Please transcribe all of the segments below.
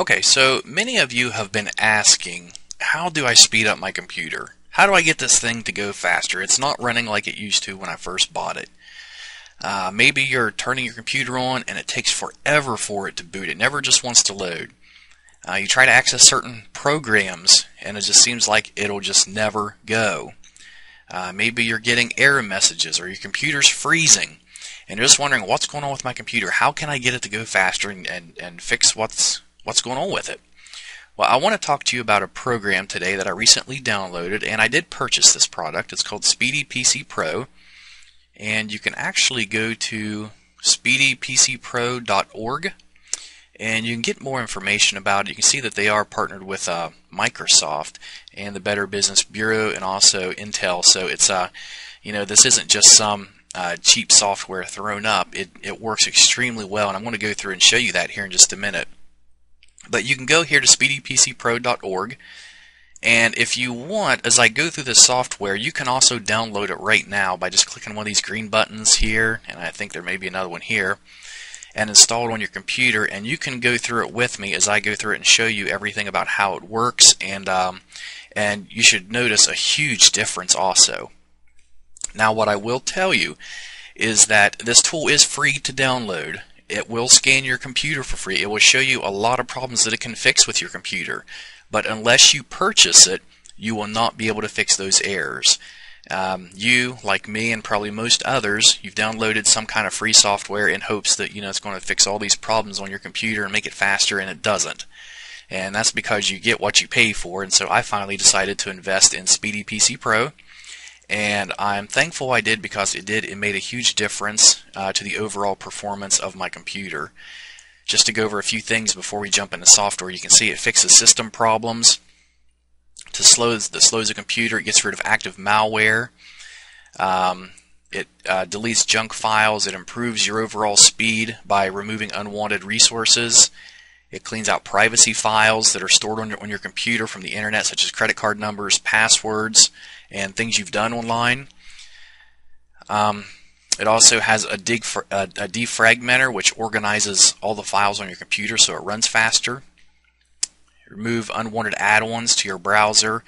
Okay, so many of you have been asking, how do I speed up my computer? How do I get this thing to go faster? It's not running like it used to when I first bought it. Uh, maybe you're turning your computer on and it takes forever for it to boot. It never just wants to load. Uh, you try to access certain programs and it just seems like it'll just never go. Uh, maybe you're getting error messages or your computer's freezing and you're just wondering what's going on with my computer. How can I get it to go faster and, and, and fix what's what's going on with it? Well, I want to talk to you about a program today that I recently downloaded and I did purchase this product. It's called Speedy PC Pro and you can actually go to speedypcpro.org and you can get more information about it. You can see that they are partnered with uh, Microsoft and the Better Business Bureau and also Intel. So it's uh, you know this isn't just some uh, cheap software thrown up. It it works extremely well, and I'm going to go through and show you that here in just a minute. But you can go here to speedypcpro.org. And if you want, as I go through the software, you can also download it right now by just clicking one of these green buttons here, and I think there may be another one here and install it on your computer and you can go through it with me as I go through it and show you everything about how it works and um, and you should notice a huge difference also. Now what I will tell you is that this tool is free to download. It will scan your computer for free. It will show you a lot of problems that it can fix with your computer. But unless you purchase it, you will not be able to fix those errors. Um, you, like me and probably most others, you've downloaded some kind of free software in hopes that you know it's going to fix all these problems on your computer and make it faster, and it doesn't. And that's because you get what you pay for. And so I finally decided to invest in Speedy PC Pro, and I'm thankful I did because it did. It made a huge difference uh, to the overall performance of my computer. Just to go over a few things before we jump into software, you can see it fixes system problems to slow that slows the computer. It gets rid of active malware. Um, it uh, deletes junk files. It improves your overall speed by removing unwanted resources. It cleans out privacy files that are stored on your, on your computer from the internet, such as credit card numbers, passwords, and things you've done online. Um, it also has a, dig a, a defragmenter, which organizes all the files on your computer so it runs faster remove unwanted add-ons to your browser.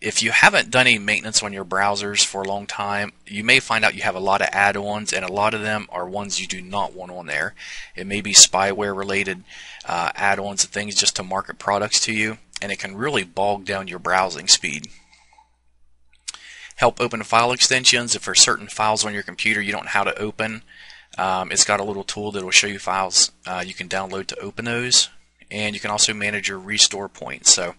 If you haven't done any maintenance on your browsers for a long time, you may find out you have a lot of add-ons, and a lot of them are ones you do not want on there. It may be spyware-related uh, add-ons and things just to market products to you, and it can really bog down your browsing speed. Help open file extensions if there are certain files on your computer you don't know how to open. Um, it's got a little tool that will show you files uh, you can download to open those and you can also manage your restore points. So,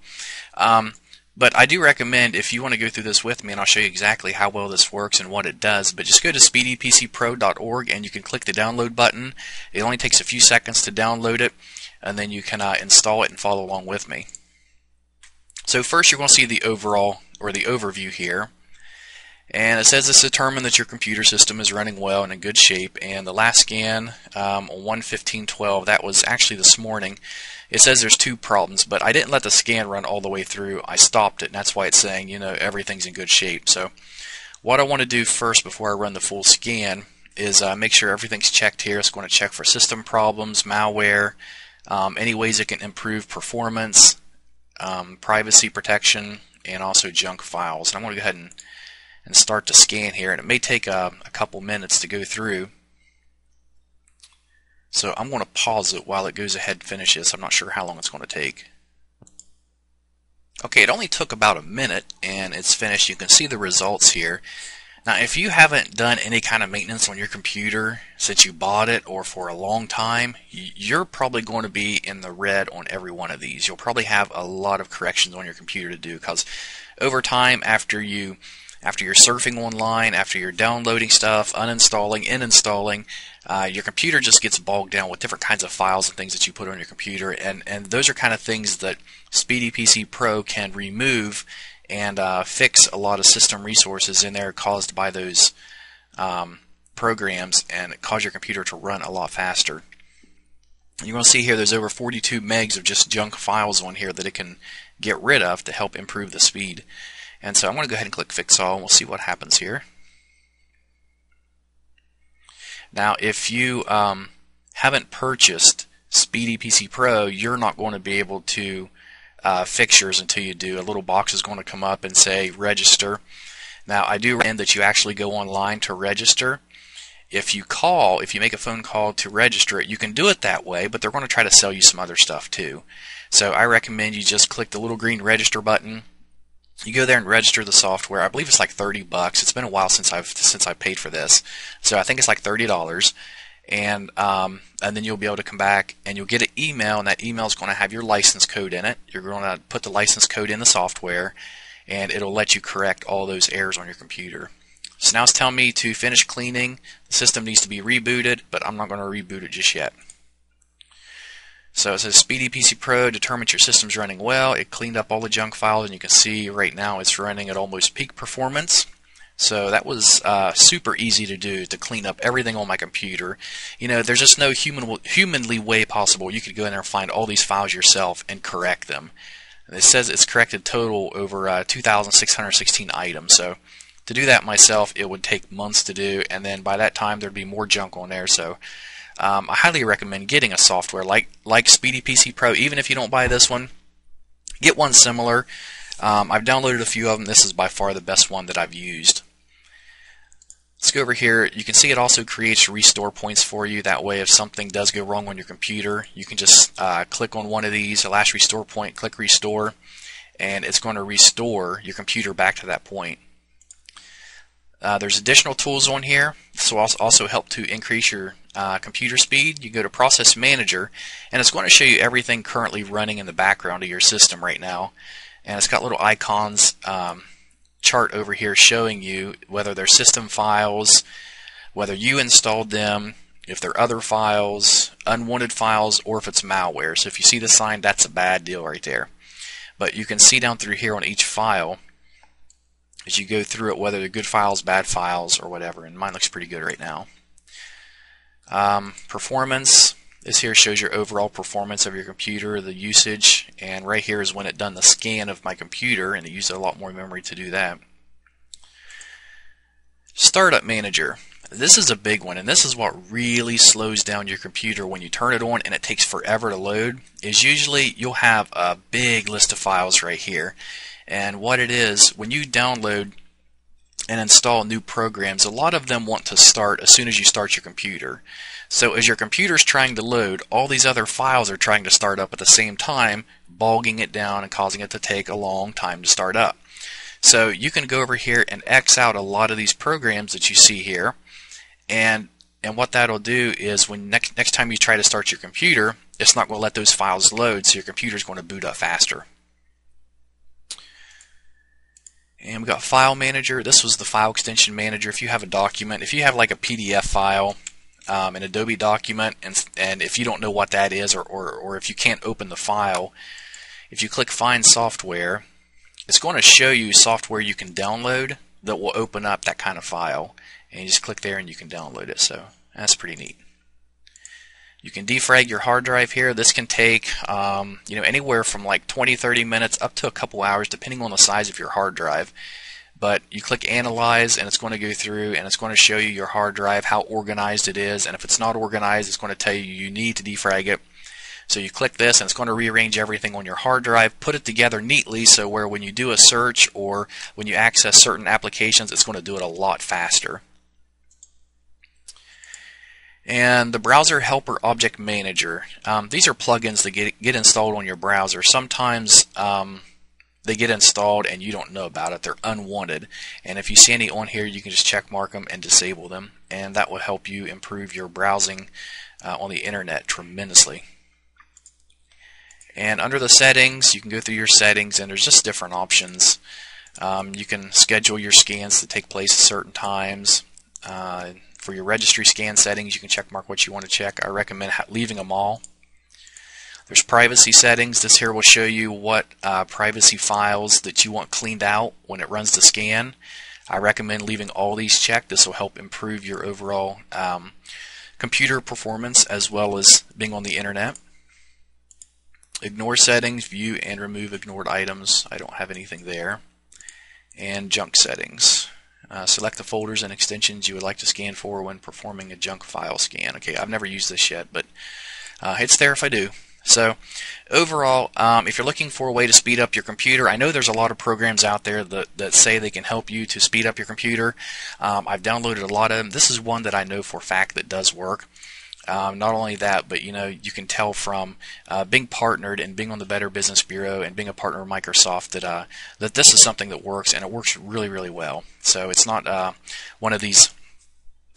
um, but I do recommend if you want to go through this with me, and I'll show you exactly how well this works and what it does. But just go to speedypcpro.org and you can click the download button. It only takes a few seconds to download it, and then you can uh, install it and follow along with me. So first, you're going to see the overall or the overview here. And it says it's determined that your computer system is running well and in good shape. And the last scan um, on 115.12, that was actually this morning, it says there's two problems, but I didn't let the scan run all the way through. I stopped it, and that's why it's saying, you know, everything's in good shape. So what I want to do first before I run the full scan is uh, make sure everything's checked here. It's going to check for system problems, malware, um, any ways it can improve performance, um, privacy protection, and also junk files. And I'm going to go ahead and and start to scan here. And it may take a, a couple minutes to go through. So I'm going to pause it while it goes ahead and finishes. I'm not sure how long it's going to take. Okay, it only took about a minute and it's finished. You can see the results here. Now, if you haven't done any kind of maintenance on your computer since you bought it or for a long time, you're probably going to be in the red on every one of these. You'll probably have a lot of corrections on your computer to do because over time, after you after you're surfing online, after you're downloading stuff, uninstalling, and installing, uh, your computer just gets bogged down with different kinds of files and things that you put on your computer, and, and those are kind of things that Speedy PC Pro can remove and uh, fix a lot of system resources in there caused by those um, programs and cause your computer to run a lot faster. You're going to see here there's over 42 megs of just junk files on here that it can get rid of to help improve the speed. And so I'm going to go ahead and click Fix All, and we'll see what happens here. Now, if you um, haven't purchased Speedy PC Pro, you're not going to be able to uh, fix yours until you do. A little box is going to come up and say register. Now, I do recommend that you actually go online to register. If you call, if you make a phone call to register it, you can do it that way, but they're going to try to sell you some other stuff too. So I recommend you just click the little green register button. You go there and register the software. I believe it's like 30 bucks. It's been a while since I've since I paid for this, so I think it's like $30 and um, and then you'll be able to come back and you'll get an email, and that email is going to have your license code in it. You're going to put the license code in the software, and it'll let you correct all those errors on your computer. So now it's telling me to finish cleaning. The system needs to be rebooted, but I'm not going to reboot it just yet. So it says Speedy PC Pro determines your system's running well. It cleaned up all the junk files, and you can see right now it's running at almost peak performance. So that was uh, super easy to do to clean up everything on my computer. You know, there's just no human humanly way possible. You could go in there and find all these files yourself and correct them. And it says it's corrected total over uh, 2,616 items. So to do that myself, it would take months to do, and then by that time there'd be more junk on there. So um, I highly recommend getting a software like like Speedy PC Pro. Even if you don't buy this one, get one similar. Um, I've downloaded a few of them. This is by far the best one that I've used. Let's go over here. You can see it also creates restore points for you. That way, if something does go wrong on your computer, you can just uh, click on one of these, the last restore point, click restore, and it's going to restore your computer back to that point. Uh, there's additional tools on here. This will also help to increase your uh, computer speed. You go to Process Manager, and it's going to show you everything currently running in the background of your system right now. And it's got little icons. Um, chart over here showing you whether they're system files, whether you installed them, if they're other files, unwanted files, or if it's malware. So if you see the sign, that's a bad deal right there. But you can see down through here on each file as you go through it whether they're good files, bad files, or whatever. And mine looks pretty good right now. Um, performance, this here shows your overall performance of your computer, the usage, and right here is when it done the scan of my computer, and it used a lot more memory to do that. Startup Manager. This is a big one, and this is what really slows down your computer when you turn it on and it takes forever to load. Is usually you'll have a big list of files right here, and what it is when you download and install new programs, a lot of them want to start as soon as you start your computer. So as your computer's trying to load, all these other files are trying to start up at the same time, bogging it down and causing it to take a long time to start up. So you can go over here and X out a lot of these programs that you see here, and and what that'll do is when next next time you try to start your computer, it's not going to let those files load, so your computer's going to boot up faster. And we got File Manager. This was the file extension manager. If you have a document, if you have like a PDF file um, an Adobe document, and, and if you don't know what that is, or, or, or if you can't open the file, if you click Find Software, it's going to show you software you can download that will open up that kind of file. And you just click there and you can download it. So that's pretty neat. You can defrag your hard drive here. This can take um, you know anywhere from like 20, 30 minutes up to a couple hours, depending on the size of your hard drive. But you click analyze and it's going to go through and it's going to show you your hard drive how organized it is. And if it's not organized it's going to tell you you need to defrag it. So you click this and it's going to rearrange everything on your hard drive. Put it together neatly so where when you do a search or when you access certain applications it's going to do it a lot faster and the Browser Helper Object Manager. Um, these are plugins that get, get installed on your browser. Sometimes um, they get installed and you don't know about it. They're unwanted. And if you see any on here, you can just check mark them and disable them. And that will help you improve your browsing uh, on the internet tremendously. And under the settings, you can go through your settings and there's just different options. Um, you can schedule your scans to take place at certain times. Uh, for your registry scan settings, you can check mark what you want to check. I recommend leaving them all. There's privacy settings. This here will show you what uh, privacy files that you want cleaned out when it runs the scan. I recommend leaving all these checked. This will help improve your overall um, computer performance as well as being on the internet. Ignore settings, view and remove ignored items. I don't have anything there. And junk settings. Uh, select the folders and extensions you would like to scan for when performing a junk file scan. Okay, I've never used this yet, but uh, it's there if I do. So overall, um, if you're looking for a way to speed up your computer, I know there's a lot of programs out there that, that say they can help you to speed up your computer. Um, I've downloaded a lot of them. This is one that I know for a fact that does work. Um, not only that, but you know you can tell from uh, being partnered and being on the Better Business Bureau and being a partner of Microsoft that uh, that this is something that works and it works really really well. So it's not uh, one of these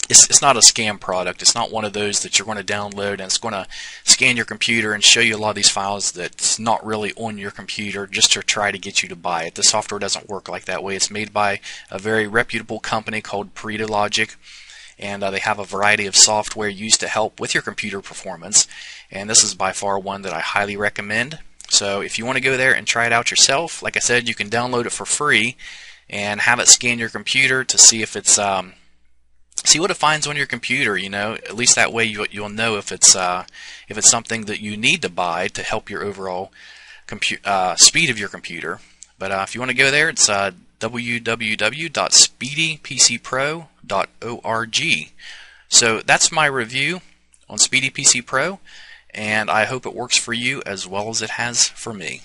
it's, it's not a scam product. It's not one of those that you're going to download and it's going to scan your computer and show you a lot of these files that's not really on your computer just to try to get you to buy it. The software doesn't work like that way. It's made by a very reputable company called ParetoLogic and uh, they have a variety of software used to help with your computer performance and this is by far one that I highly recommend. So if you want to go there and try it out yourself, like I said, you can download it for free and have it scan your computer to see if it's um, see what it finds on your computer. You know, at least that way you, you'll know if it's uh, if it's something that you need to buy to help your overall compu- uh, speed of your computer. But uh, if you want to go there, it's uh, www.speedypcpro.org. So that's my review on Speedy PC Pro, and I hope it works for you as well as it has for me.